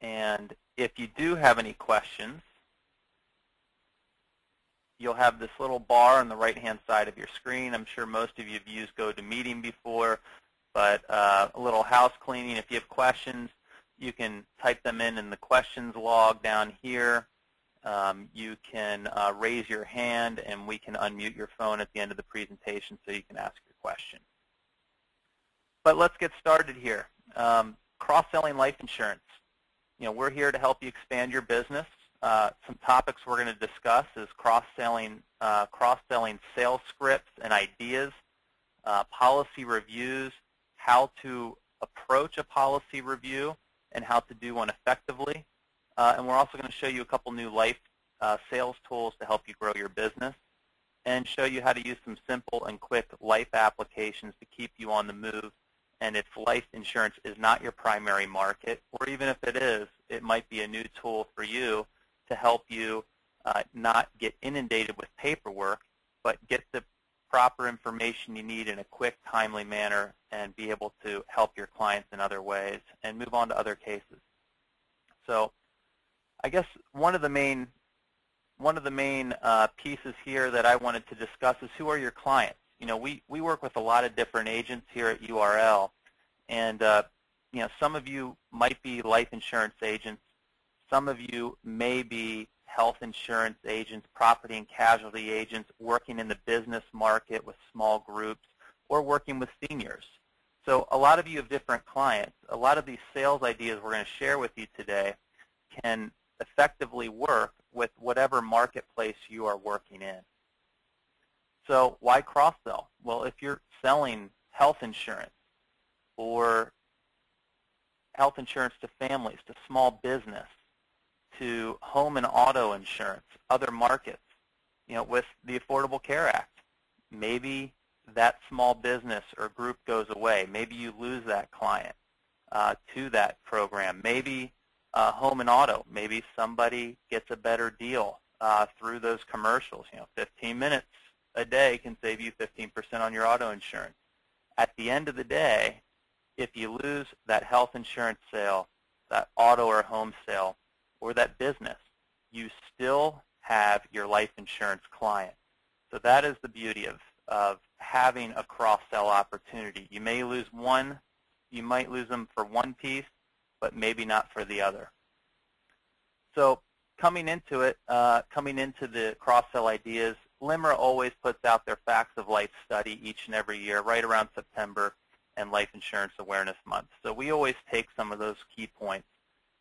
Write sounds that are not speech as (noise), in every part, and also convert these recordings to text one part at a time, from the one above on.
And if you do have any questions, you'll have this little bar on the right-hand side of your screen. I'm sure most of you have used GoToMeeting before, but uh, a little house cleaning. If you have questions, you can type them in in the questions log down here. Um, you can uh, raise your hand, and we can unmute your phone at the end of the presentation so you can ask your question. But let's get started here. Um, Cross-selling life insurance. You know, we're here to help you expand your business. Uh, some topics we're going to discuss is cross-selling uh, cross-selling sales scripts and ideas, uh, policy reviews, how to approach a policy review, and how to do one effectively. Uh, and we're also going to show you a couple new life uh, sales tools to help you grow your business and show you how to use some simple and quick life applications to keep you on the move. And if life insurance is not your primary market, or even if it is, it might be a new tool for you to help you uh, not get inundated with paperwork, but get the proper information you need in a quick, timely manner and be able to help your clients in other ways and move on to other cases. So I guess one of the main one of the main uh, pieces here that I wanted to discuss is who are your clients? You know, we, we work with a lot of different agents here at URL, and uh, you know, some of you might be life insurance agents. Some of you may be health insurance agents, property and casualty agents, working in the business market with small groups, or working with seniors. So a lot of you have different clients. A lot of these sales ideas we're going to share with you today can effectively work with whatever marketplace you are working in. So why cross-sell? Well, if you're selling health insurance or health insurance to families, to small business, to home and auto insurance, other markets, you know, with the Affordable Care Act, maybe that small business or group goes away. Maybe you lose that client uh, to that program. Maybe uh, home and auto. Maybe somebody gets a better deal uh, through those commercials. You know, 15 minutes a day can save you 15% on your auto insurance. At the end of the day, if you lose that health insurance sale, that auto or home sale, or that business, you still have your life insurance client. So that is the beauty of, of having a cross-sell opportunity. You may lose one, you might lose them for one piece, but maybe not for the other. So coming into it, uh, coming into the cross-sell ideas, LIMRA always puts out their Facts of Life study each and every year, right around September and Life Insurance Awareness Month. So we always take some of those key points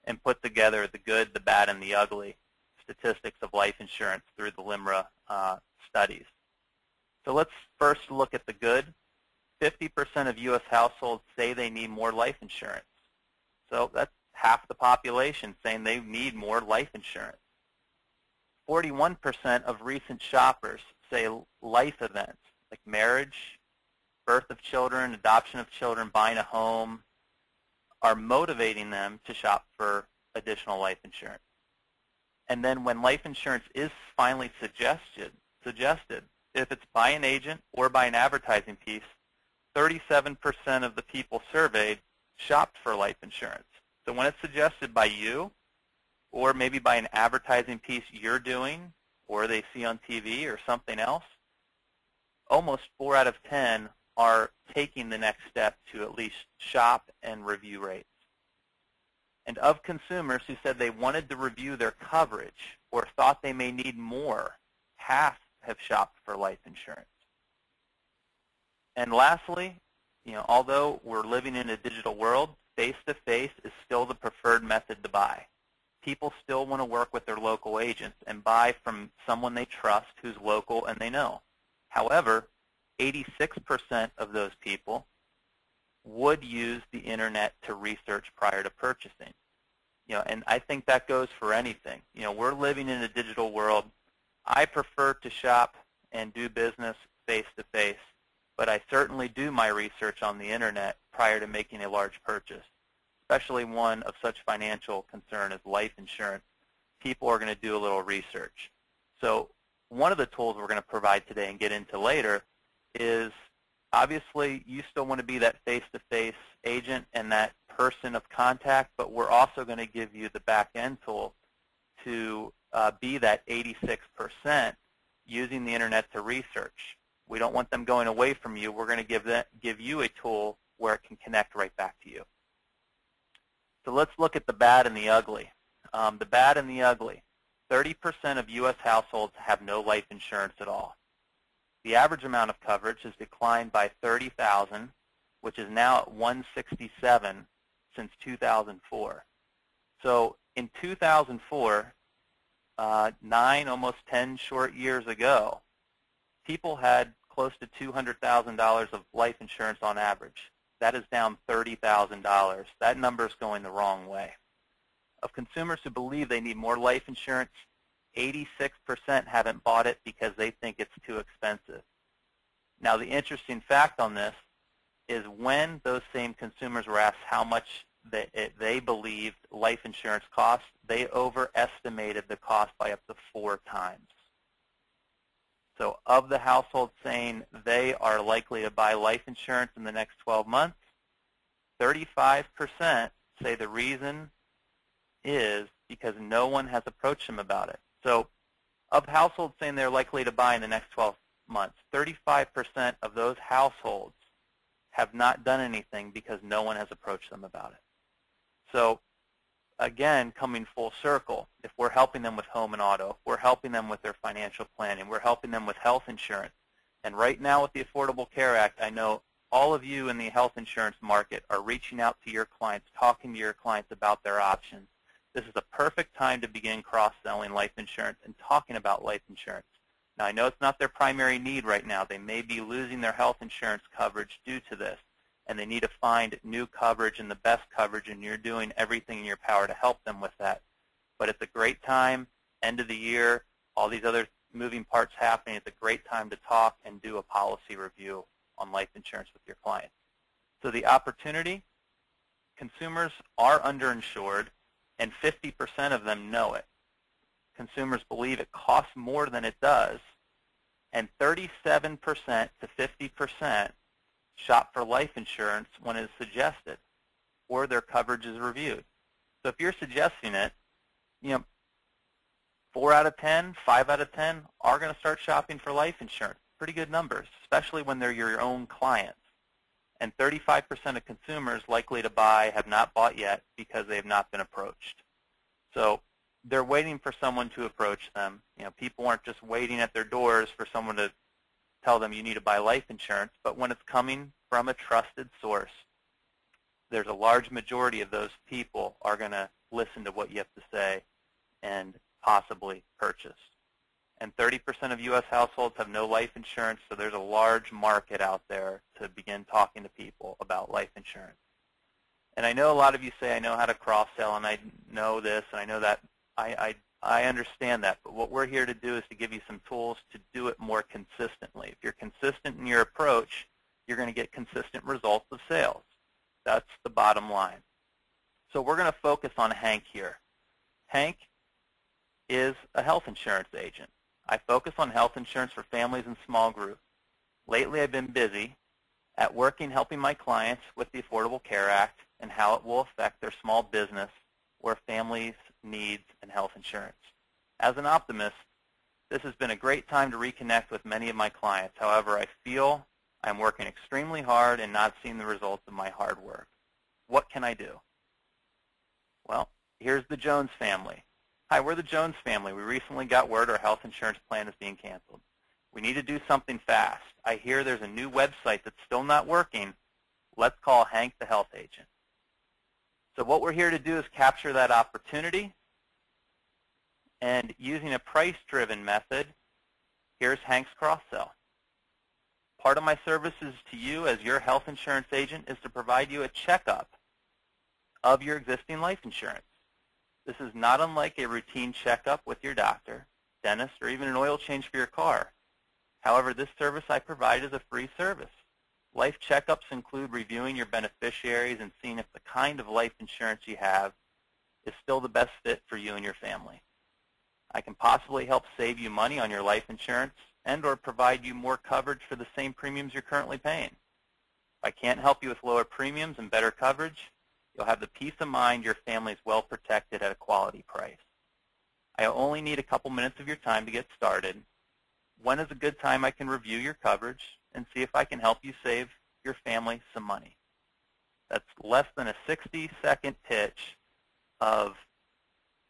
and put together the good, the bad, and the ugly statistics of life insurance through the LIMRA uh, studies. So let's first look at the good. 50% of U.S. households say they need more life insurance. So that's half the population saying they need more life insurance. 41% of recent shoppers say life events like marriage, birth of children, adoption of children, buying a home are motivating them to shop for additional life insurance. And then when life insurance is finally suggested, suggested, if it's by an agent or by an advertising piece, 37% of the people surveyed shopped for life insurance. So when it's suggested by you or maybe by an advertising piece you're doing or they see on TV or something else, almost 4 out of 10 are taking the next step to at least shop and review rates. And of consumers who said they wanted to review their coverage or thought they may need more, half have shopped for life insurance. And lastly, you know, although we're living in a digital world, face-to-face -face is still the preferred method to buy. People still want to work with their local agents and buy from someone they trust who's local and they know. However, 86% of those people would use the internet to research prior to purchasing. You know, and I think that goes for anything. You know, we're living in a digital world. I prefer to shop and do business face-to-face. but I certainly do my research on the internet prior to making a large purchase, especially one of such financial concern as life insurance. People are going to do a little research. So one of the tools we're going to provide today and get into later is obviously, you still want to be that face-to-face -face agent and that person of contact, but we're also going to give you the back-end tool to uh, be that 86% using the internet to research. We don't want them going away from you. We're going to give, that, give you a tool where it can connect right back to you. So let's look at the bad and the ugly. Um, the bad and the ugly. 30% of U.S. households have no life insurance at all. The average amount of coverage has declined by 30,000, which is now at 167 since 2004. So in 2004, uh, nine, almost 10 short years ago, people had close to $200,000 of life insurance on average. That is down $30,000. That number is going the wrong way. Of consumers who believe they need more life insurance, 86% haven't bought it because they think it's too expensive. Now, the interesting fact on this is when those same consumers were asked how much they, they believed life insurance cost, they overestimated the cost by up to four times. So of the households saying they are likely to buy life insurance in the next 12 months, 35% say the reason is because no one has approached them about it. So of households saying they're likely to buy in the next 12 months, 35% of those households have not done anything because no one has approached them about it. So again, coming full circle, if we're helping them with home and auto, we're helping them with their financial planning, we're helping them with health insurance. And right now with the Affordable Care Act, I know all of you in the health insurance market are reaching out to your clients, talking to your clients about their options. This is a perfect time to begin cross-selling life insurance and talking about life insurance. Now, I know it's not their primary need right now. They may be losing their health insurance coverage due to this and they need to find new coverage and the best coverage, and you're doing everything in your power to help them with that. But it's a great time, end of the year, all these other moving parts happening. It's a great time to talk and do a policy review on life insurance with your clients. So the opportunity, consumers are underinsured, and 50% of them know it. Consumers believe it costs more than it does, and 37% to 50% shop for life insurance when it is suggested or their coverage is reviewed. So if you're suggesting it, you know, 4 out of 10, 5 out of 10 are going to start shopping for life insurance. Pretty good numbers, especially when they're your own clients. And 35% of consumers likely to buy have not bought yet because they have not been approached. So they're waiting for someone to approach them. You know, people aren't just waiting at their doors for someone to tell them you need to buy life insurance, but when it's coming from a trusted source, there's a large majority of those people are going to listen to what you have to say and possibly purchase. And 30% of U.S. households have no life insurance, so there's a large market out there to begin talking to people about life insurance. And I know a lot of you say, I know how to cross-sell, and I know this, and I know that. I, I I understand that, but what we're here to do is to give you some tools to do it more consistently. If you're consistent in your approach, you're going to get consistent results of sales. That's the bottom line. So we're going to focus on Hank here. Hank is a health insurance agent. I focus on health insurance for families and small groups. Lately I've been busy at working helping my clients with the Affordable Care Act and how it will affect their small business or families needs, and health insurance. As an optimist, this has been a great time to reconnect with many of my clients. However, I feel I'm working extremely hard and not seeing the results of my hard work. What can I do? Well, here's the Jones family. Hi, we're the Jones family. We recently got word our health insurance plan is being canceled. We need to do something fast. I hear there's a new website that's still not working. Let's call Hank the health agent. So what we're here to do is capture that opportunity. And using a price-driven method, here's Hank's cross-sell. Part of my services to you as your health insurance agent is to provide you a checkup of your existing life insurance. This is not unlike a routine checkup with your doctor, dentist, or even an oil change for your car. However, this service I provide is a free service. Life checkups include reviewing your beneficiaries and seeing if the kind of life insurance you have is still the best fit for you and your family. I can possibly help save you money on your life insurance and or provide you more coverage for the same premiums you're currently paying. If I can't help you with lower premiums and better coverage, you'll have the peace of mind your family is well protected at a quality price. I only need a couple minutes of your time to get started. When is a good time I can review your coverage and see if I can help you save your family some money? That's less than a 60-second pitch of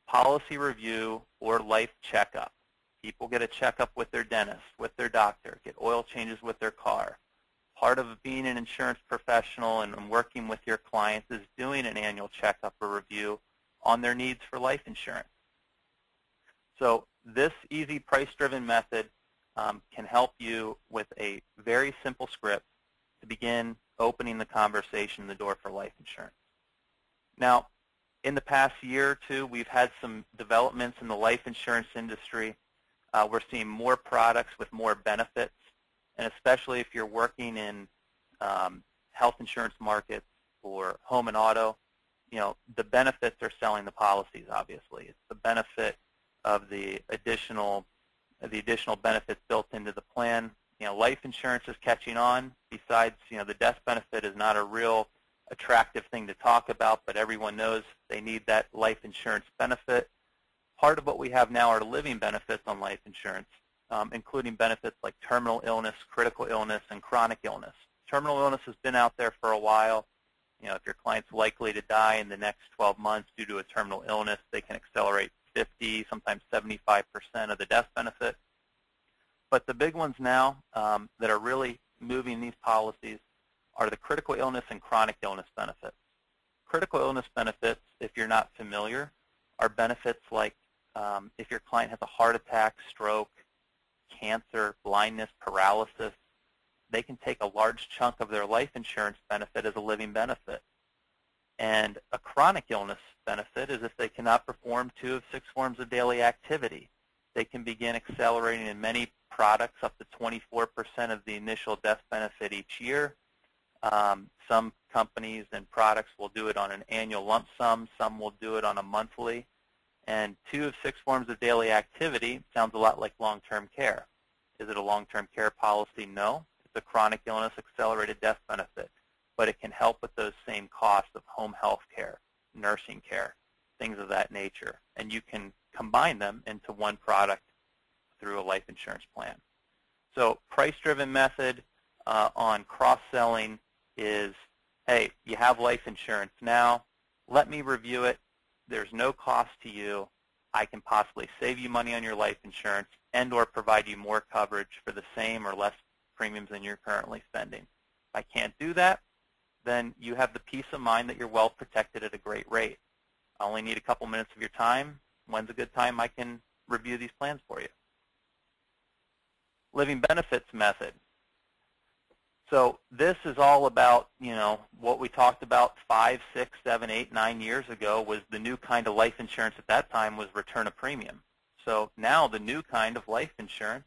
policy review or life checkup. People get a checkup with their dentist, with their doctor, get oil changes with their car. Part of being an insurance professional and working with your clients is doing an annual checkup or review on their needs for life insurance. So this easy price-driven method um, can help you with a very simple script to begin opening the conversation, the door for life insurance. Now, in the past year or two, we've had some developments in the life insurance industry. Uh, we're seeing more products with more benefits, and especially if you're working in um, health insurance markets or home and auto, you know, the benefits are selling the policies, obviously. It's the benefit of the additional the additional benefits built into the plan. You know, life insurance is catching on. Besides, you know, the death benefit is not a real attractive thing to talk about, but everyone knows they need that life insurance benefit. Part of what we have now are living benefits on life insurance, um, including benefits like terminal illness, critical illness, and chronic illness. Terminal illness has been out there for a while. You know, if your client's likely to die in the next 12 months due to a terminal illness, they can accelerate 50, sometimes 75% of the death benefit. But the big ones now um, that are really moving these policies are the critical illness and chronic illness benefits. Critical illness benefits, if you're not familiar, are benefits like um, if your client has a heart attack, stroke, cancer, blindness, paralysis, they can take a large chunk of their life insurance benefit as a living benefit. And a chronic illness benefit is if they cannot perform two of six forms of daily activity. They can begin accelerating in many products up to 24% of the initial death benefit each year. Um, some companies and products will do it on an annual lump sum. Some will do it on a monthly. And two of six forms of daily activity sounds a lot like long-term care. Is it a long-term care policy? No. It's a chronic illness accelerated death benefit but it can help with those same costs of home health care, nursing care, things of that nature. And you can combine them into one product through a life insurance plan. So price-driven method uh, on cross-selling is, hey, you have life insurance now. Let me review it. There's no cost to you. I can possibly save you money on your life insurance and or provide you more coverage for the same or less premiums than you're currently spending. If I can't do that, then you have the peace of mind that you're well protected at a great rate. I only need a couple minutes of your time. When's a good time I can review these plans for you? Living benefits method. So this is all about, you know, what we talked about five, six, seven, eight, nine years ago was the new kind of life insurance at that time was return of premium. So now the new kind of life insurance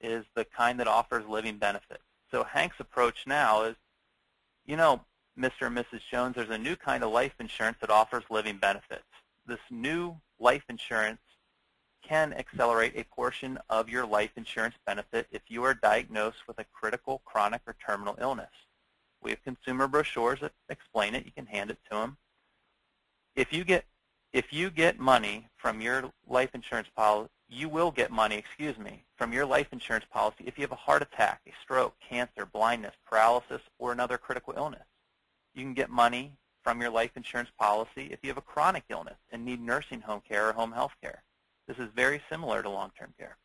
is the kind that offers living benefits. So Hank's approach now is you know, Mr. and Mrs. Jones, there's a new kind of life insurance that offers living benefits. This new life insurance can accelerate a portion of your life insurance benefit if you are diagnosed with a critical, chronic, or terminal illness. We have consumer brochures that explain it. You can hand it to them. If you get if you get money from your life insurance policy, you will get money, excuse me, from your life insurance policy if you have a heart attack, a stroke, cancer, blindness, paralysis, or another critical illness. You can get money from your life insurance policy if you have a chronic illness and need nursing home care or home health care. This is very similar to long-term care.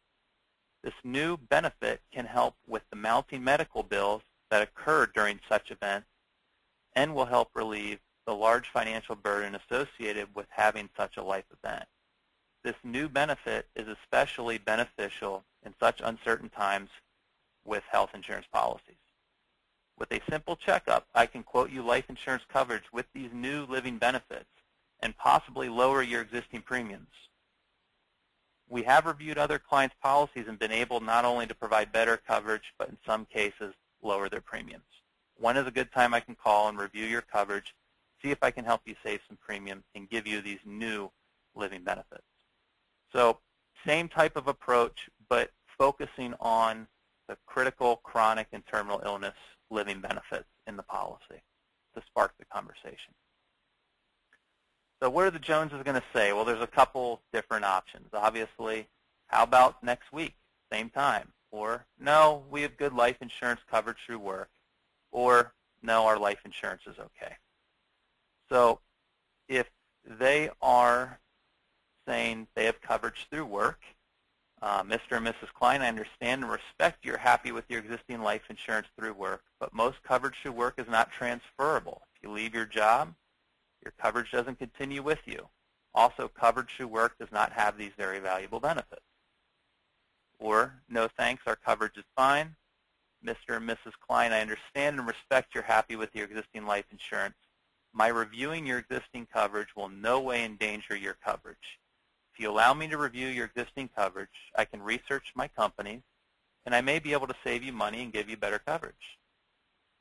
This new benefit can help with the mounting medical bills that occur during such events and will help relieve the large financial burden associated with having such a life event. This new benefit is especially beneficial in such uncertain times with health insurance policies. With a simple checkup, I can quote you life insurance coverage with these new living benefits and possibly lower your existing premiums. We have reviewed other clients' policies and been able not only to provide better coverage, but in some cases, lower their premiums. When is a good time I can call and review your coverage, see if I can help you save some premium, and give you these new living benefits? So same type of approach, but focusing on the critical, chronic, and terminal illness living benefits in the policy to spark the conversation. So what are the Joneses going to say? Well, there's a couple different options. Obviously, how about next week, same time? Or, no, we have good life insurance coverage through work. Or, no, our life insurance is okay. So if they are saying they have coverage through work, uh, Mr. and Mrs. Klein, I understand and respect you're happy with your existing life insurance through work, but most coverage through work is not transferable. If you leave your job, your coverage doesn't continue with you. Also, coverage through work does not have these very valuable benefits. Or, no thanks, our coverage is fine. Mr. and Mrs. Klein, I understand and respect you're happy with your existing life insurance. My reviewing your existing coverage will no way endanger your coverage. If you allow me to review your existing coverage, I can research my companies, and I may be able to save you money and give you better coverage.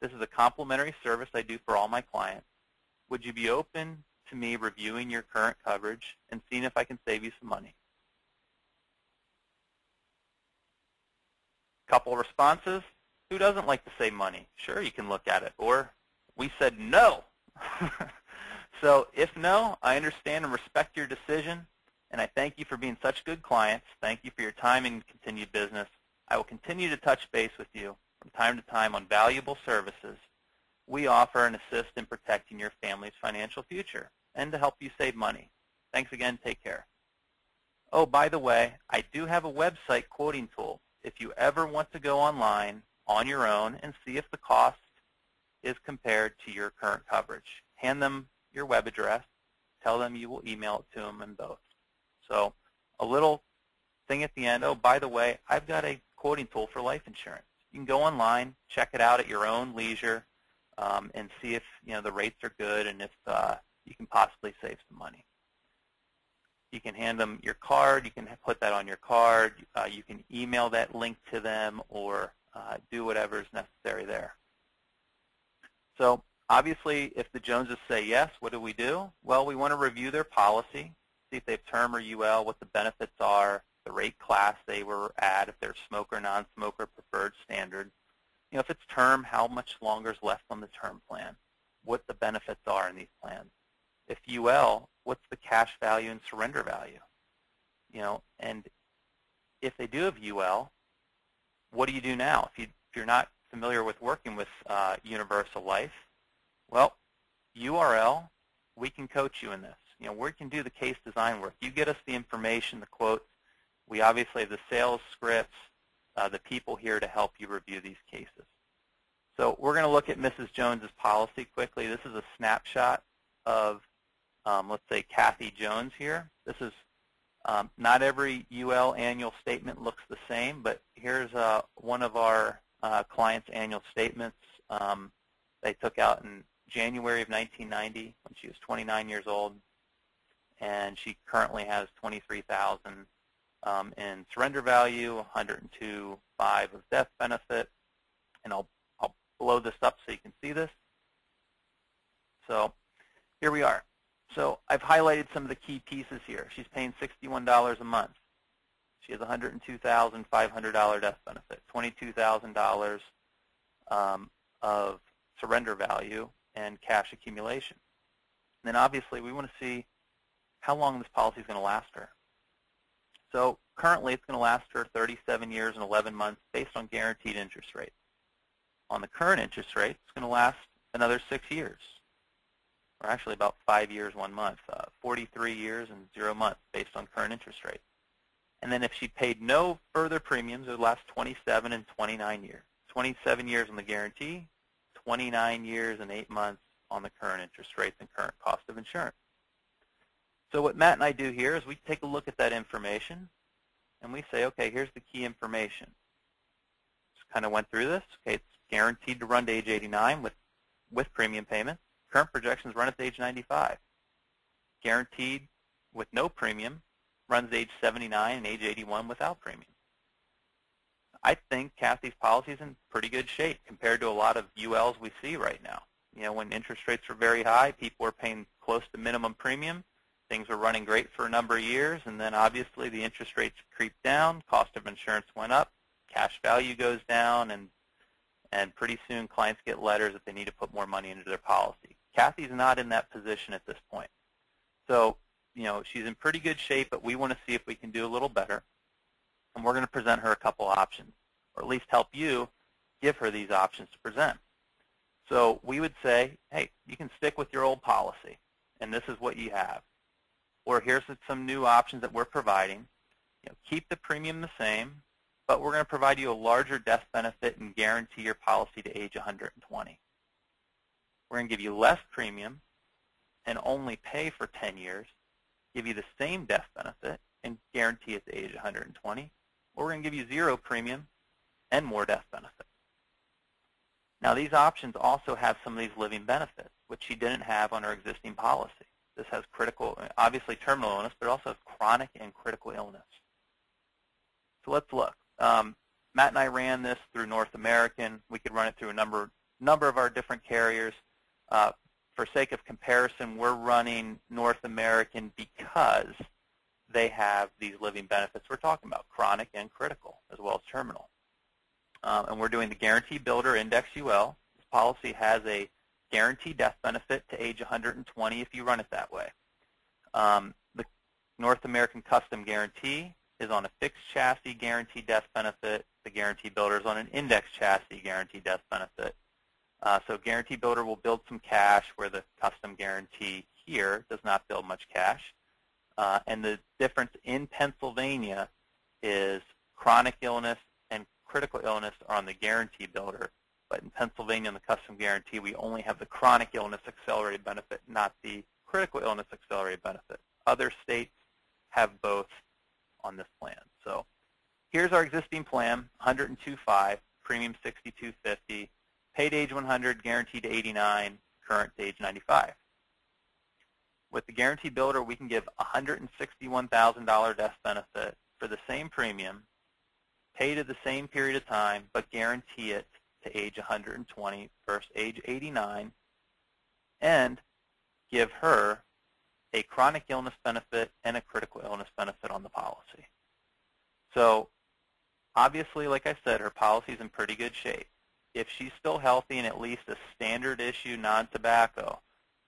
This is a complimentary service I do for all my clients. Would you be open to me reviewing your current coverage and seeing if I can save you some money? Couple responses. Who doesn't like to save money? Sure, you can look at it. Or we said no. (laughs) so if no, I understand and respect your decision and I thank you for being such good clients. Thank you for your time and continued business. I will continue to touch base with you from time to time on valuable services we offer and assist in protecting your family's financial future and to help you save money. Thanks again. Take care. Oh, by the way, I do have a website quoting tool. If you ever want to go online on your own and see if the cost is compared to your current coverage, hand them your web address. Tell them you will email it to them in both. So a little thing at the end, oh, by the way, I've got a quoting tool for life insurance. You can go online, check it out at your own leisure, um, and see if you know the rates are good and if uh, you can possibly save some money. You can hand them your card. You can put that on your card. Uh, you can email that link to them or uh, do whatever is necessary there. So obviously, if the Joneses say yes, what do we do? Well, we want to review their policy, see if they have term or UL, what the benefits are, the rate class they were at, if they're smoker, non-smoker, preferred, standard. You know, if it's term, how much longer is left on the term plan, what the benefits are in these plans. If UL, what's the cash value and surrender value? You know, and if they do have UL, what do you do now? If, you, if you're not familiar with working with uh, Universal Life, well, URL, we can coach you in this you know, we can do the case design work. You get us the information, the quotes. We obviously have the sales scripts, uh, the people here to help you review these cases. So we're going to look at Mrs. Jones's policy quickly. This is a snapshot of, um, let's say, Kathy Jones here. This is um, not every UL annual statement looks the same, but here's uh, one of our uh, clients' annual statements um, they took out in January of 1990 when she was 29 years old and she currently has 23,000 um, in surrender value, 102.5 of death benefit, and I'll I'll blow this up so you can see this. So here we are. So I've highlighted some of the key pieces here. She's paying $61 a month. She has $102,500 death benefit, $22,000 um, of surrender value and cash accumulation. And then obviously we want to see how long this policy is going to last her. So currently it's going to last her 37 years and 11 months based on guaranteed interest rates. On the current interest rate, it's going to last another six years, or actually about five years, one month, uh, 43 years and zero months based on current interest rates. And then if she paid no further premiums, it would last 27 and 29 years. 27 years on the guarantee, 29 years and eight months on the current interest rates and current cost of insurance. So what Matt and I do here is we take a look at that information and we say, okay, here's the key information. Just kind of went through this. Okay, it's guaranteed to run to age 89 with, with premium payments. Current projections run at age 95. Guaranteed with no premium runs age 79 and age 81 without premium. I think Kathy's policy is in pretty good shape compared to a lot of ULs we see right now. You know, when interest rates were very high, people were paying close to minimum premium things were running great for a number of years, and then obviously the interest rates creep down, cost of insurance went up, cash value goes down, and and pretty soon clients get letters that they need to put more money into their policy. Kathy's not in that position at this point. So, you know, she's in pretty good shape, but we want to see if we can do a little better. And we're going to present her a couple options, or at least help you give her these options to present. So we would say, hey, you can stick with your old policy, and this is what you have. Or here's some new options that we're providing. You know, keep the premium the same, but we're going to provide you a larger death benefit and guarantee your policy to age 120. We're going to give you less premium and only pay for 10 years, give you the same death benefit and guarantee it to age 120, or we're going to give you zero premium and more death benefit. Now these options also have some of these living benefits, which she didn't have on her existing policy. This has critical, obviously terminal illness, but also chronic and critical illness. So let's look. Um, Matt and I ran this through North American. We could run it through a number, number of our different carriers. Uh, for sake of comparison, we're running North American because they have these living benefits we're talking about, chronic and critical, as well as terminal. Um, and we're doing the Guarantee Builder Index UL. This policy has a guaranteed death benefit to age 120 if you run it that way. Um, the North American Custom Guarantee is on a fixed chassis guaranteed death benefit. The Guarantee Builder is on an index chassis guaranteed death benefit. Uh, so Guarantee Builder will build some cash where the Custom Guarantee here does not build much cash. Uh, and the difference in Pennsylvania is chronic illness and critical illness are on the Guarantee Builder. But in Pennsylvania, in the Custom Guarantee, we only have the chronic illness accelerated benefit, not the critical illness accelerated benefit. Other states have both on this plan. So here's our existing plan, 102.5, premium 62.50, paid age 100, guaranteed to 89, current to age 95. With the Guarantee Builder, we can give $161,000 death benefit for the same premium, paid at the same period of time, but guarantee it to age 120 versus age 89, and give her a chronic illness benefit and a critical illness benefit on the policy. So obviously, like I said, her policy is in pretty good shape. If she's still healthy and at least a standard issue non-tobacco,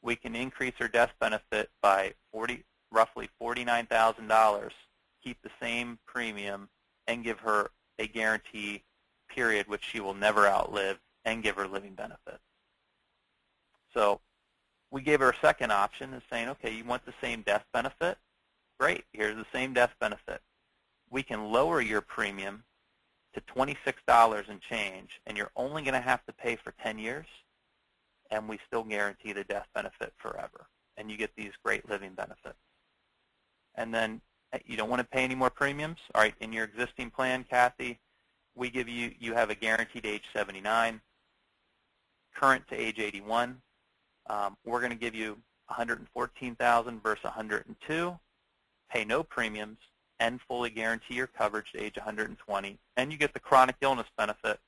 we can increase her death benefit by 40, roughly $49,000, keep the same premium, and give her a guarantee period which she will never outlive and give her living benefits. So we gave her a second option of saying, okay, you want the same death benefit? Great, here's the same death benefit. We can lower your premium to $26 and change, and you're only going to have to pay for 10 years, and we still guarantee the death benefit forever. And you get these great living benefits. And then eh, you don't want to pay any more premiums. All right, in your existing plan, Kathy, we give you, you have a guaranteed age 79, current to age 81, um, we're going to give you 114,000 versus 102, pay no premiums, and fully guarantee your coverage to age 120. And you get the chronic illness benefit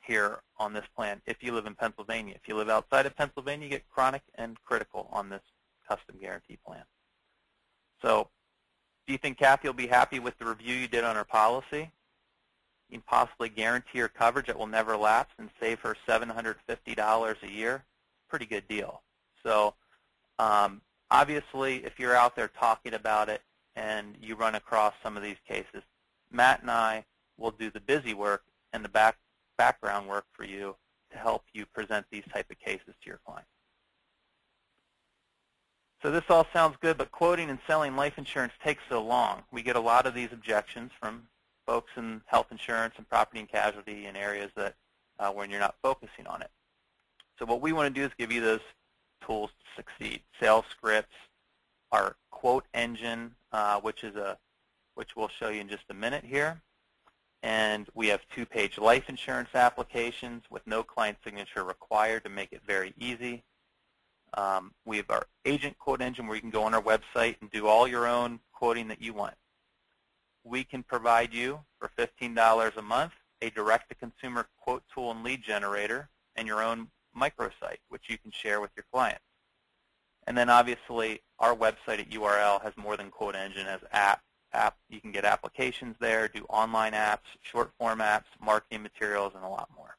here on this plan if you live in Pennsylvania. If you live outside of Pennsylvania, you get chronic and critical on this custom guarantee plan. So do you think Kathy will be happy with the review you did on her policy? You can possibly guarantee her coverage that will never lapse and save her $750 a year pretty good deal. So um, obviously, if you're out there talking about it and you run across some of these cases, Matt and I will do the busy work and the back, background work for you to help you present these type of cases to your client. So this all sounds good, but quoting and selling life insurance takes so long. We get a lot of these objections from folks in health insurance and property and casualty in areas that uh, when you're not focusing on it. So what we want to do is give you those tools to succeed. Sales scripts, our quote engine, uh, which is a which we'll show you in just a minute here. And we have two-page life insurance applications with no client signature required to make it very easy. Um, we have our agent quote engine where you can go on our website and do all your own quoting that you want. We can provide you for $15 a month a direct-to-consumer quote tool and lead generator and your own microsite, which you can share with your clients. And then obviously our website at URL has more than Quote Engine as app. app. You can get applications there, do online apps, short form apps, marketing materials, and a lot more.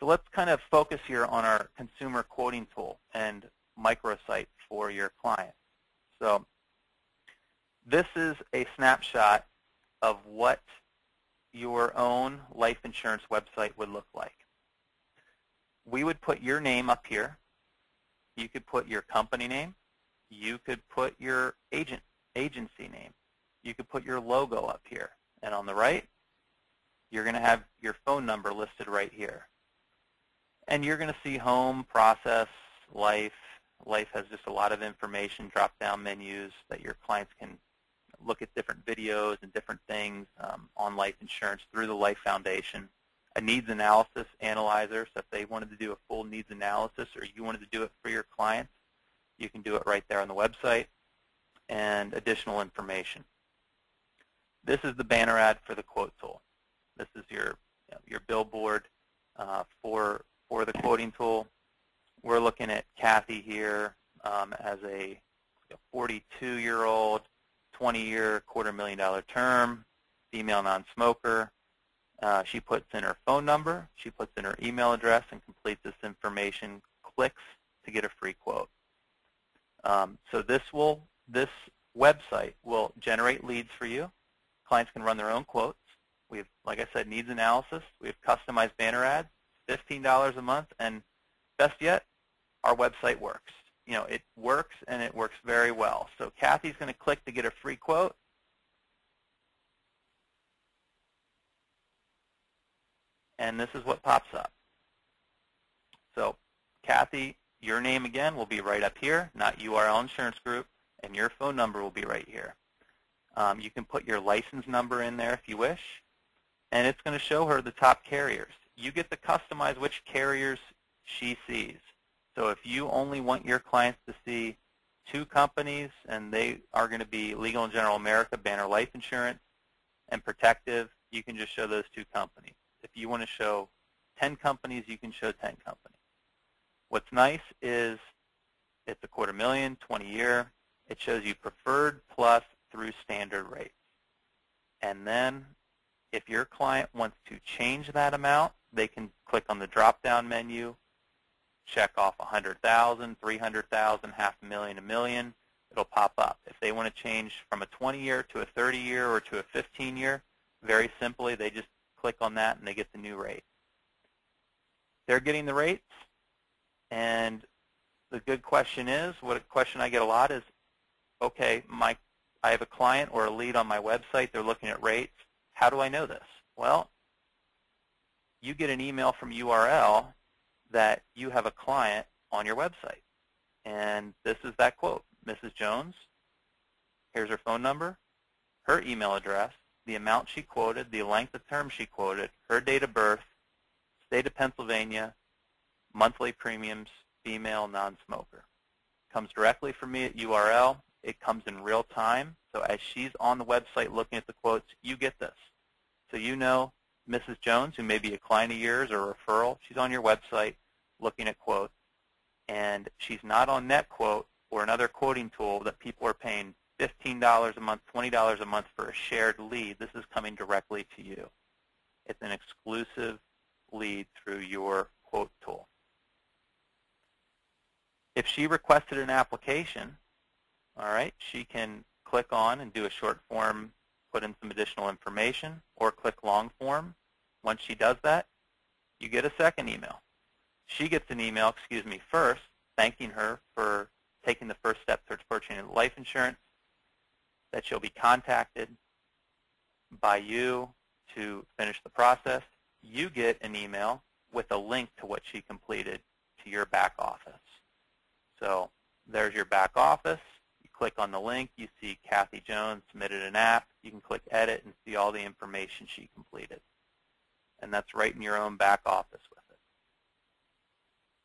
So let's kind of focus here on our consumer quoting tool and microsite for your client. So this is a snapshot of what your own life insurance website would look like. We would put your name up here. You could put your company name. You could put your agent agency name. You could put your logo up here. And on the right, you're going to have your phone number listed right here. And you're going to see home, process, life. Life has just a lot of information, drop-down menus that your clients can look at different videos and different things um, on life insurance through the Life Foundation. A needs analysis analyzer, so if they wanted to do a full needs analysis or you wanted to do it for your clients, you can do it right there on the website and additional information. This is the banner ad for the quote tool. This is your, you know, your billboard uh, for, for the quoting tool. We're looking at Kathy here um, as a 42-year-old 20-year, quarter million dollar term, female non-smoker. Uh, she puts in her phone number, she puts in her email address, and completes this information, clicks to get a free quote. Um, so this will, this website will generate leads for you. Clients can run their own quotes. We have, like I said, needs analysis. We have customized banner ads, $15 a month, and best yet, our website works you know, it works and it works very well. So Kathy's going to click to get a free quote. And this is what pops up. So Kathy, your name again will be right up here, not URL Insurance Group, and your phone number will be right here. Um, you can put your license number in there if you wish, and it's going to show her the top carriers. You get to customize which carriers she sees. So if you only want your clients to see two companies, and they are going to be Legal and General America, Banner Life Insurance, and Protective, you can just show those two companies. If you want to show 10 companies, you can show 10 companies. What's nice is it's a quarter million, 20 year. It shows you preferred plus through standard rates. And then if your client wants to change that amount, they can click on the drop-down menu check off 100,000, 300,000, half a million, a million, it'll pop up. If they want to change from a 20-year to a 30-year or to a 15-year, very simply, they just click on that and they get the new rate. They're getting the rates, and the good question is, what a question I get a lot is, okay, my, I have a client or a lead on my website, they're looking at rates. How do I know this? Well, you get an email from URL that you have a client on your website. And this is that quote. Mrs. Jones, here's her phone number, her email address, the amount she quoted, the length of term she quoted, her date of birth, state of Pennsylvania, monthly premiums, female, non-smoker. Comes directly from me at URL. It comes in real time. So as she's on the website looking at the quotes, you get this. So you know Mrs. Jones, who may be a client of yours or a referral, she's on your website looking at quotes, and she's not on NetQuote or another quoting tool that people are paying $15 a month, $20 a month for a shared lead. This is coming directly to you. It's an exclusive lead through your quote tool. If she requested an application, all right, she can click on and do a short form, put in some additional information, or click long form once she does that, you get a second email. She gets an email, excuse me, first, thanking her for taking the first step towards purchasing life insurance, that she'll be contacted by you to finish the process. You get an email with a link to what she completed to your back office. So there's your back office. You click on the link. You see Kathy Jones submitted an app. You can click Edit and see all the information she completed and that's right in your own back office with it.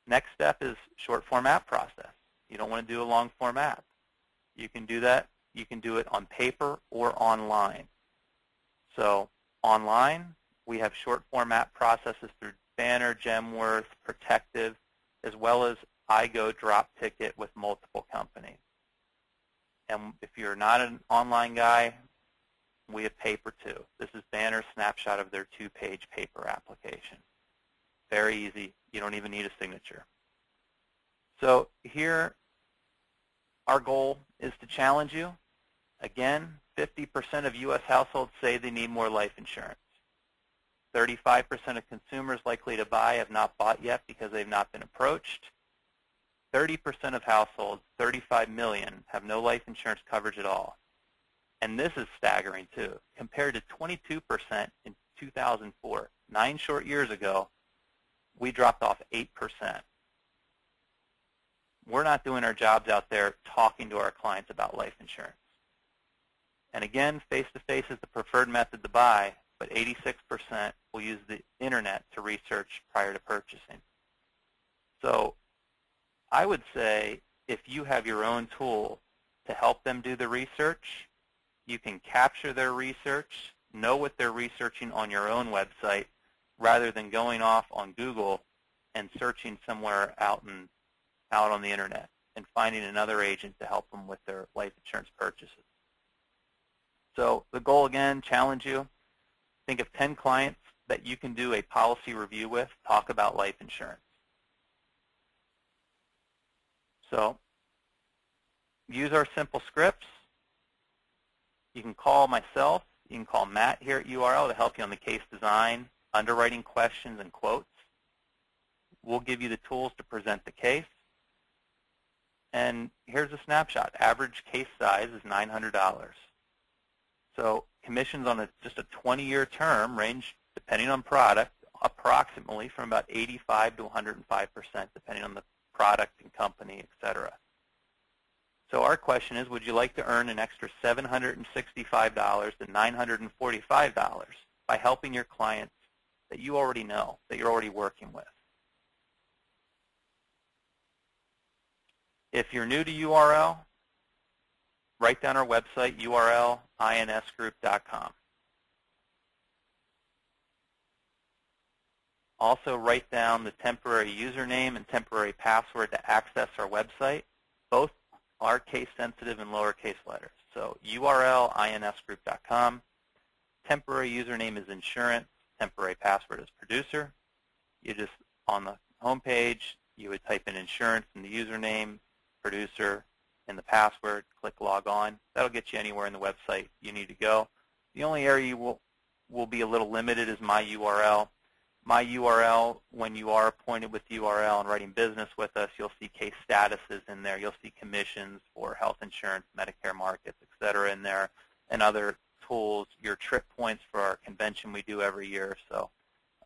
Next step is short form app process. You don't want to do a long form app. You can do that. You can do it on paper or online. So online, we have short format processes through Banner, Genworth, Protective, as well as iGo drop ticket with multiple companies. And if you're not an online guy, we have paper too. This is banner snapshot of their two-page paper application. Very easy. You don't even need a signature. So here, our goal is to challenge you. Again, 50% of U.S. households say they need more life insurance. 35% of consumers likely to buy have not bought yet because they've not been approached. 30% of households, 35 million, have no life insurance coverage at all. And this is staggering too, compared to 22% in 2004. Nine short years ago, we dropped off 8%. We're not doing our jobs out there talking to our clients about life insurance. And again, face-to-face -face is the preferred method to buy, but 86% will use the internet to research prior to purchasing. So I would say if you have your own tool to help them do the research, you can capture their research, know what they're researching on your own website, rather than going off on Google and searching somewhere out out on the internet and finding another agent to help them with their life insurance purchases. So the goal again, challenge you. Think of 10 clients that you can do a policy review with, talk about life insurance. So use our simple scripts. You can call myself. You can call Matt here at URL to help you on the case design, underwriting questions, and quotes. We'll give you the tools to present the case. And here's a snapshot. Average case size is $900. So commissions on a, just a 20-year term range, depending on product, approximately from about 85 to 105 percent, depending on the product and company, et cetera. So our question is, would you like to earn an extra $765 to $945 by helping your clients that you already know, that you're already working with? If you're new to URL, write down our website, URL, insgroup.com. Also write down the temporary username and temporary password to access our website. Both are case sensitive in lowercase letters. So URL, insgroup.com. Temporary username is insurance. Temporary password is producer. You just, on the home page, you would type in insurance in the username, producer, and the password, click log on. That'll get you anywhere in the website you need to go. The only area you will, will be a little limited is my URL. My URL, when you are appointed with URL and writing business with us, you'll see case statuses in there. You'll see commissions for health insurance, Medicare markets, et cetera in there, and other tools, your trip points for our convention we do every year. So,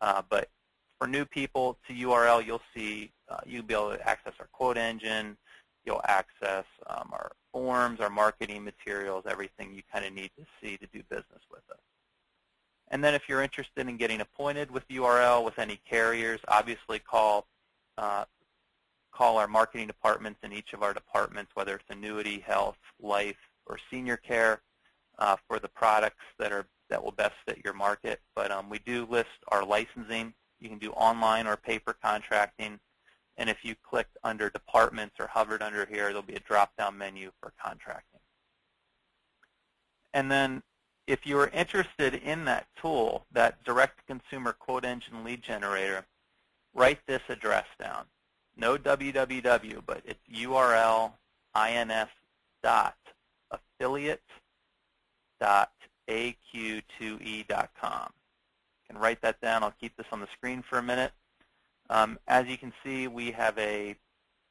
uh, But for new people to URL, you'll see, uh, you'll be able to access our quote engine, you'll access um, our forms, our marketing materials, everything you kind of need to see to do business with us. And then if you're interested in getting appointed with URL with any carriers, obviously call uh, call our marketing departments in each of our departments, whether it's annuity, health, life, or senior care, uh, for the products that are that will best fit your market. But um, we do list our licensing. You can do online or paper contracting. And if you clicked under departments or hovered under here, there'll be a drop-down menu for contracting. And then if you are interested in that tool, that direct-to-consumer quote engine lead generator, write this address down. No www, but it's URL ins dot affiliate dot aq2e.com. You can write that down. I'll keep this on the screen for a minute. Um, as you can see, we have a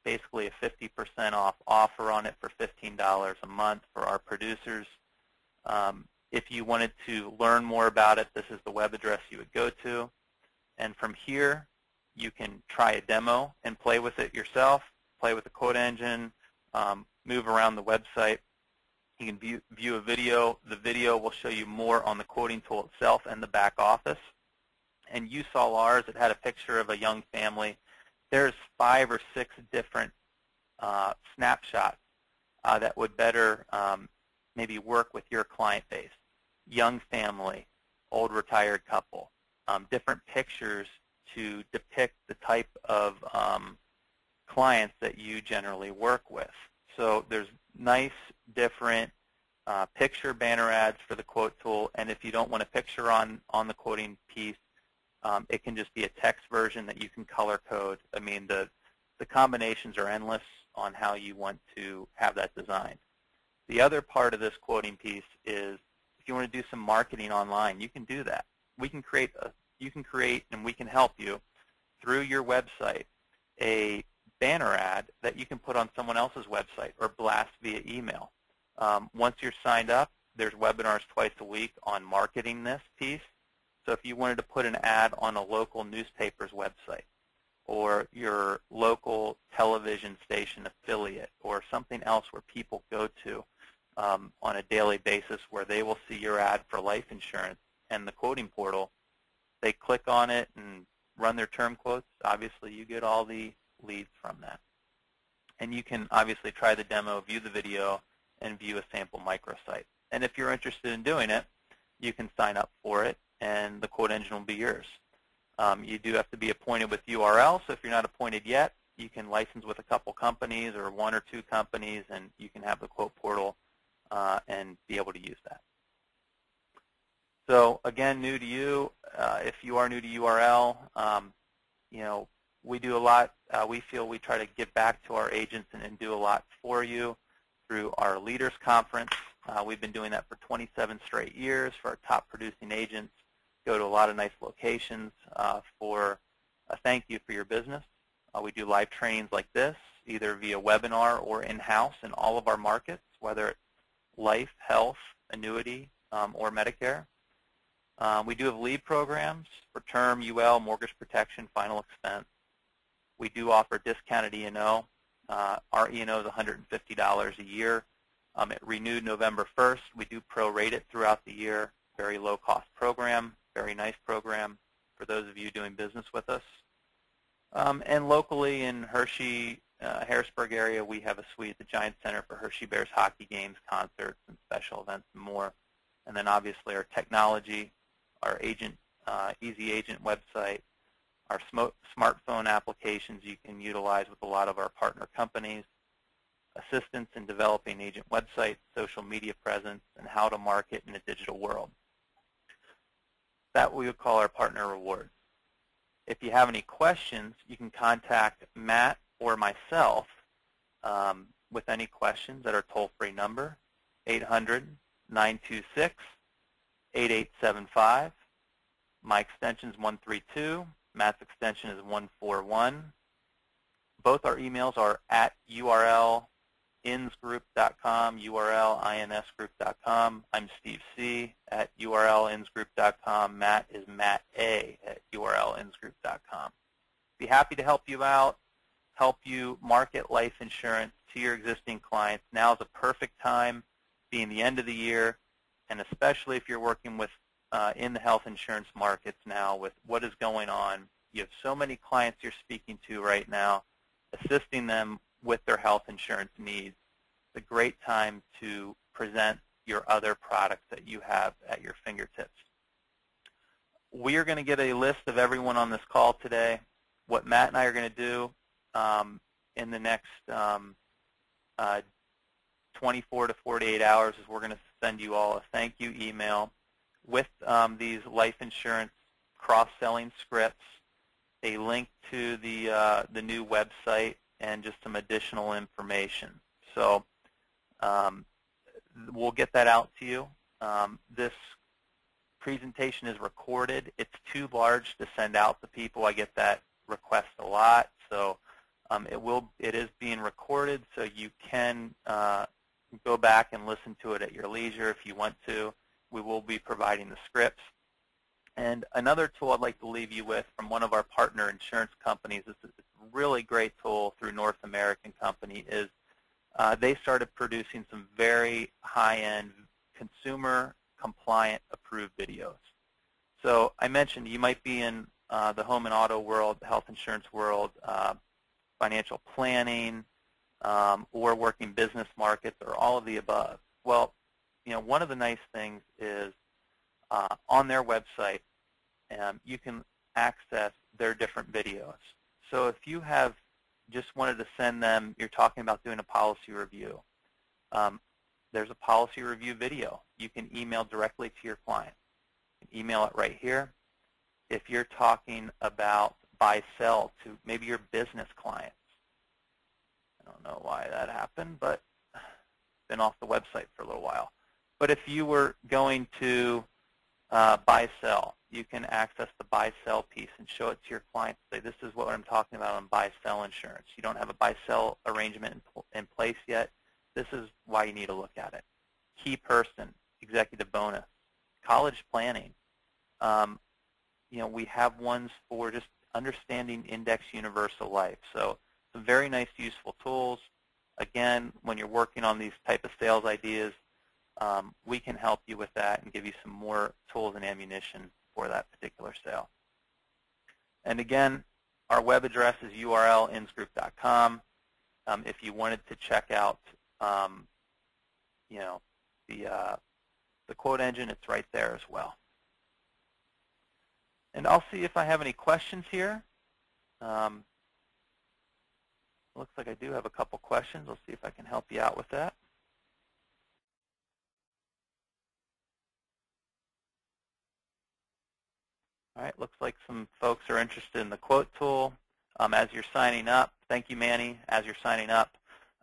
basically a 50% off offer on it for $15 a month for our producers. Um, if you wanted to learn more about it, this is the web address you would go to. And from here, you can try a demo and play with it yourself, play with the quote engine, um, move around the website. You can view, view a video. The video will show you more on the quoting tool itself and the back office and you saw ours. It had a picture of a young family. There's five or six different uh, snapshots uh, that would better um, maybe work with your client base. Young family, old retired couple, um, different pictures to depict the type of um, clients that you generally work with. So there's nice, different uh, picture banner ads for the quote tool, and if you don't want a picture on, on the quoting piece, um, it can just be a text version that you can color code. I mean, the, the combinations are endless on how you want to have that designed. The other part of this quoting piece is if you want to do some marketing online, you can do that. We can create a, you can create and we can help you through your website a banner ad that you can put on someone else's website or blast via email. Um, once you're signed up, there's webinars twice a week on marketing this piece. So if you wanted to put an ad on a local newspaper's website or your local television station affiliate or something else where people go to um, on a daily basis where they will see your ad for life insurance and the quoting portal, they click on it and run their term quotes. Obviously, you get all the leads from that. And you can obviously try the demo, view the video, and view a sample microsite. And if you're interested in doing it, you can sign up for it, and the quote engine will be yours. Um, you do have to be appointed with URL, so if you're not appointed yet, you can license with a couple companies or one or two companies, and you can have the quote portal uh, and be able to use that. So again, new to you, uh, if you are new to URL, um, you know, we do a lot. Uh, we feel we try to give back to our agents and, and do a lot for you through our Leaders Conference. Uh, we've been doing that for 27 straight years for our top producing agents. Go to a lot of nice locations uh, for a thank you for your business. Uh, we do live trainings like this, either via webinar or in-house in all of our markets, whether it's life, health, annuity, um, or Medicare. Um, we do have lead programs for term, UL, mortgage protection, final expense. We do offer discounted E&O. Uh, our E&O is $150 a year. Um, it renewed November 1st. We do prorate it throughout the year. Very low-cost program, very nice program for those of you doing business with us. Um, and locally in Hershey, uh, Harrisburg area, we have a suite at the Giant Center for Hershey Bears hockey games, concerts, and special events and more. And then obviously our technology, our agent, uh, Easy Agent website, our sm smartphone applications you can utilize with a lot of our partner companies, assistance in developing agent websites, social media presence, and how to market in a digital world. That we would call our partner rewards. If you have any questions, you can contact Matt or myself um, with any questions at our toll-free number, 800-926-8875. My extension is 132. Matt's extension is 141. Both our emails are at url insgroup.com, urlinsgroup.com. I'm Steve C. at urlinsgroup.com. Matt is Matt A. at urlinsgroup.com. Be happy to help you out, help you market life insurance to your existing clients. Now is a perfect time, being the end of the year, and especially if you're working with uh, in the health insurance markets now with what is going on. You have so many clients you're speaking to right now, assisting them with their health insurance needs. It's a great time to present your other products that you have at your fingertips. We are going to get a list of everyone on this call today. What Matt and I are going to do um, in the next um, uh, 24 to 48 hours is we're going to send you all a thank you email with um, these life insurance cross-selling scripts, a link to the, uh, the new website, and just some additional information. So um, we'll get that out to you. Um, this presentation is recorded. It's too large to send out to people. I get that request a lot. So um, it will it is being recorded, so you can uh, go back and listen to it at your leisure if you want to. We will be providing the scripts. And another tool I'd like to leave you with from one of our partner insurance companies, is really great tool through North American company, is uh, they started producing some very high-end consumer compliant approved videos. So I mentioned you might be in uh, the home and auto world, health insurance world, uh, financial planning, um, or working business markets, or all of the above. Well, you know, one of the nice things is uh, on their website, um, you can access their different videos. So if you have just wanted to send them, you're talking about doing a policy review. Um, there's a policy review video. You can email directly to your client. You email it right here. If you're talking about buy-sell to maybe your business clients, I don't know why that happened, but (sighs) been off the website for a little while. But if you were going to uh, buy-sell, you can access the buy-sell piece and show it to your client. Say, this is what I'm talking about on buy-sell insurance. You don't have a buy-sell arrangement in, in place yet. This is why you need to look at it. Key person, executive bonus, college planning. Um, you know, we have ones for just understanding index universal life. So some very nice, useful tools. Again, when you're working on these type of sales ideas, um, we can help you with that and give you some more tools and ammunition for that particular sale. And again, our web address is urlinsgroup.com. Um, if you wanted to check out, um, you know, the uh, the quote engine, it's right there as well. And I'll see if I have any questions here. Um, looks like I do have a couple questions. I'll see if I can help you out with that. All right, looks like some folks are interested in the quote tool. Um, as you're signing up, thank you, Manny, as you're signing up,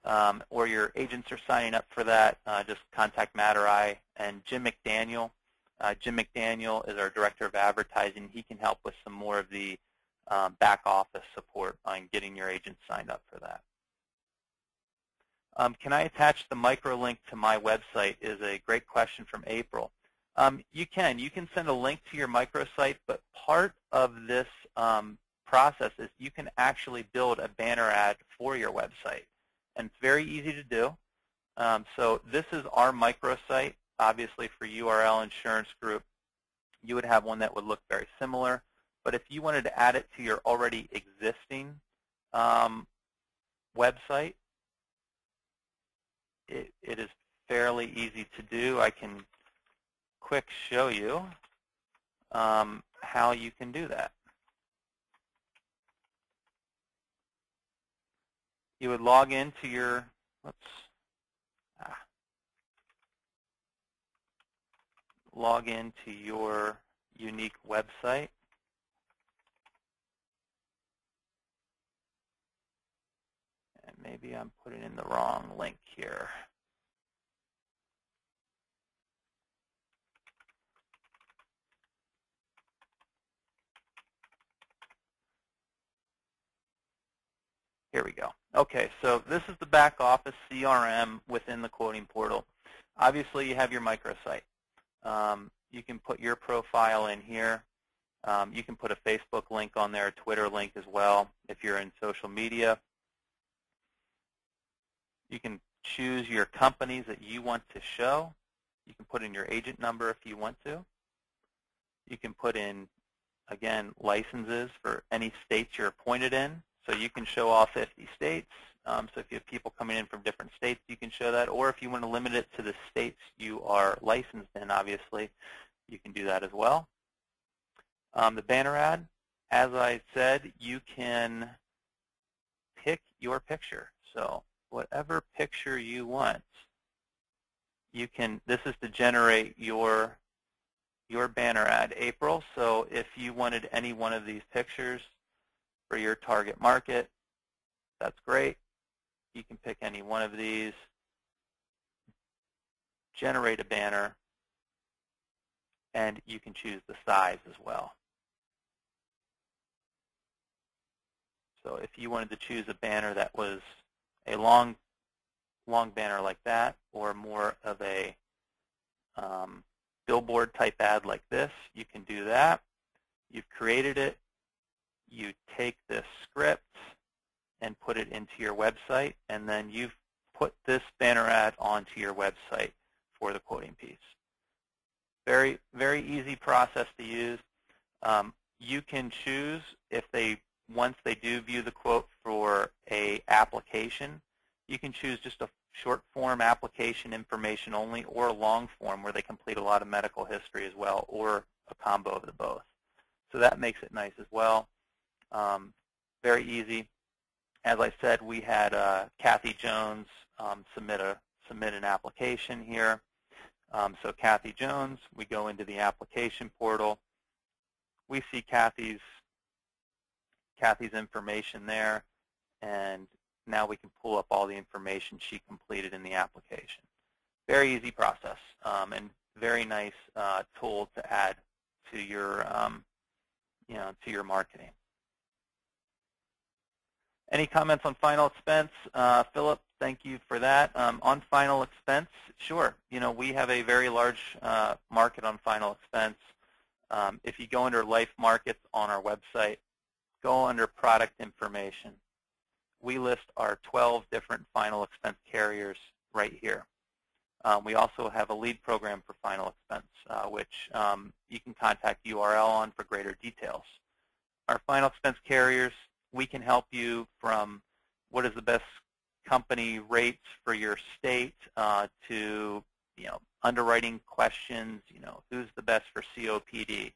um, or your agents are signing up for that, uh, just contact Matt or I. And Jim McDaniel, uh, Jim McDaniel is our Director of Advertising. He can help with some more of the um, back office support on getting your agents signed up for that. Um, can I attach the micro link to my website is a great question from April. Um, you can. You can send a link to your microsite, but part of this um, process is you can actually build a banner ad for your website. And it's very easy to do. Um, so this is our microsite. Obviously, for URL Insurance Group, you would have one that would look very similar. But if you wanted to add it to your already existing um, website, it, it is fairly easy to do. I can quick show you um, how you can do that. You would log into your, let's, ah, log into your unique website. And maybe I'm putting in the wrong link here. Here we go. Okay, so this is the back office CRM within the quoting portal. Obviously, you have your microsite. Um, you can put your profile in here. Um, you can put a Facebook link on there, a Twitter link as well if you're in social media. You can choose your companies that you want to show. You can put in your agent number if you want to. You can put in, again, licenses for any states you're appointed in. So you can show all 50 states. Um, so if you have people coming in from different states, you can show that. Or if you want to limit it to the states you are licensed in, obviously, you can do that as well. Um, the banner ad, as I said, you can pick your picture. So whatever picture you want, you can. This is to generate your your banner ad, April. So if you wanted any one of these pictures, for your target market. That's great. You can pick any one of these, generate a banner, and you can choose the size as well. So if you wanted to choose a banner that was a long, long banner like that, or more of a um, billboard type ad like this, you can do that. You've created it you take this script and put it into your website, and then you've put this banner ad onto your website for the quoting piece. Very, very easy process to use. Um, you can choose if they, once they do view the quote for a application, you can choose just a short form application information only or a long form where they complete a lot of medical history as well or a combo of the both. So that makes it nice as well. Um, very easy. as I said, we had uh, Kathy Jones um, submit a submit an application here. Um, so Kathy Jones, we go into the application portal. We see Kathy's Kathy's information there, and now we can pull up all the information she completed in the application. Very easy process um, and very nice uh, tool to add to your um, you know to your marketing. Any comments on final expense? Uh, Philip, thank you for that. Um, on final expense, sure. You know, we have a very large uh, market on final expense. Um, if you go under life markets on our website, go under product information. We list our 12 different final expense carriers right here. Um, we also have a lead program for final expense, uh, which um, you can contact URL on for greater details. Our final expense carriers we can help you from what is the best company rates for your state uh, to you know underwriting questions. You know who's the best for COPD,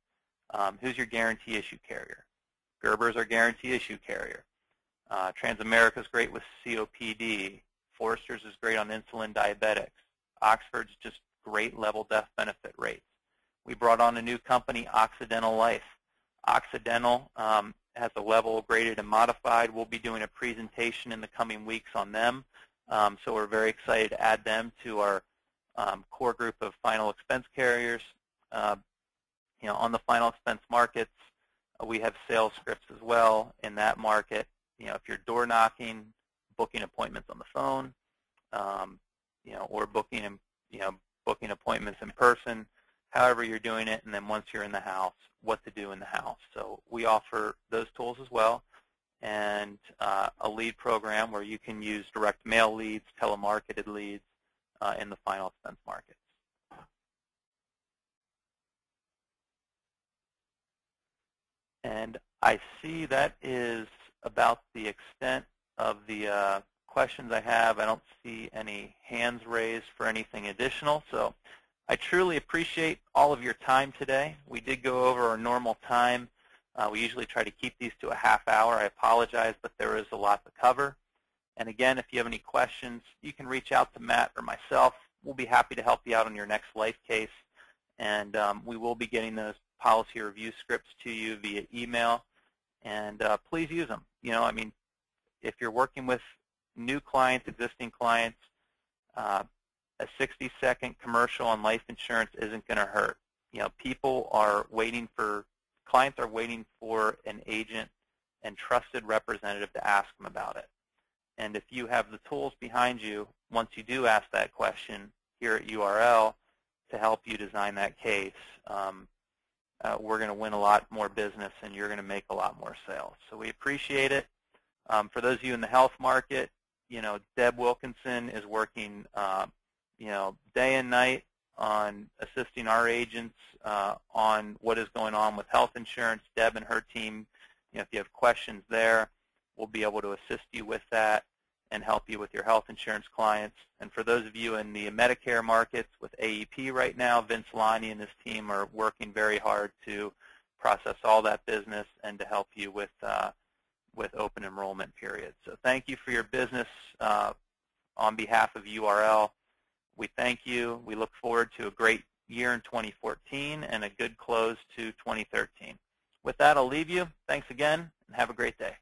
um, who's your guarantee issue carrier. Gerber's our guarantee issue carrier. Uh, Transamerica is great with COPD. Foresters is great on insulin diabetics. Oxford's just great level death benefit rates. We brought on a new company, Occidental Life. Occidental um, has a level graded and modified. We'll be doing a presentation in the coming weeks on them. Um, so we're very excited to add them to our um, core group of final expense carriers. Uh, you know, on the final expense markets, uh, we have sales scripts as well in that market. You know, if you're door knocking, booking appointments on the phone, um, you know, or booking, you know, booking appointments in person, however you're doing it, and then once you're in the house, what to do in the house. So we offer those tools as well, and uh, a lead program where you can use direct mail leads, telemarketed leads uh, in the final expense markets. And I see that is about the extent of the uh, questions I have. I don't see any hands raised for anything additional. So I truly appreciate all of your time today. We did go over our normal time. Uh, we usually try to keep these to a half hour. I apologize, but there is a lot to cover. And again, if you have any questions, you can reach out to Matt or myself. We'll be happy to help you out on your next life case. And um, we will be getting those policy review scripts to you via email. And uh, please use them. You know, I mean, if you're working with new clients, existing clients, uh, a 60-second commercial on life insurance isn't going to hurt. You know, people are waiting for, clients are waiting for an agent and trusted representative to ask them about it. And if you have the tools behind you, once you do ask that question here at URL to help you design that case, um, uh, we're going to win a lot more business and you're going to make a lot more sales. So we appreciate it. Um, for those of you in the health market, you know, Deb Wilkinson is working uh, you know, day and night on assisting our agents uh, on what is going on with health insurance. Deb and her team, you know, if you have questions there, we'll be able to assist you with that and help you with your health insurance clients. And for those of you in the Medicare markets with AEP right now, Vince Lonnie and his team are working very hard to process all that business and to help you with uh, with open enrollment periods. So thank you for your business uh, on behalf of URL. We thank you. We look forward to a great year in 2014 and a good close to 2013. With that, I'll leave you. Thanks again, and have a great day.